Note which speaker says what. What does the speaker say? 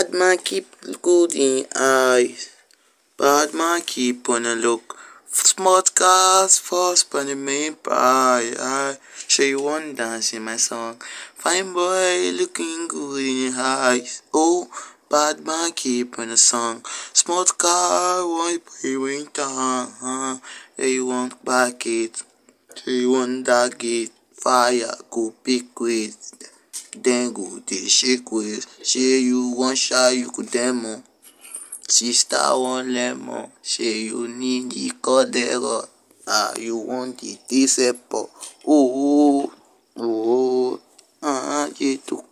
Speaker 1: Bad man keep good in eyes. Bad man keep on a look. Smart cars first on the main pie. Show you one dance in my song. Fine boy looking good in eyes. Oh, bad man keep on a song. Smart car one play winter. Uh, yeah, you want back it. Do you want that gate? Fire go pick with. Then go dey shake waist. Shey you wan sha you go demo. Sister wan lemon. Shey you need the cordero. Ah, you want the taste pepper. Oh, oh, oh, ah, yeah, to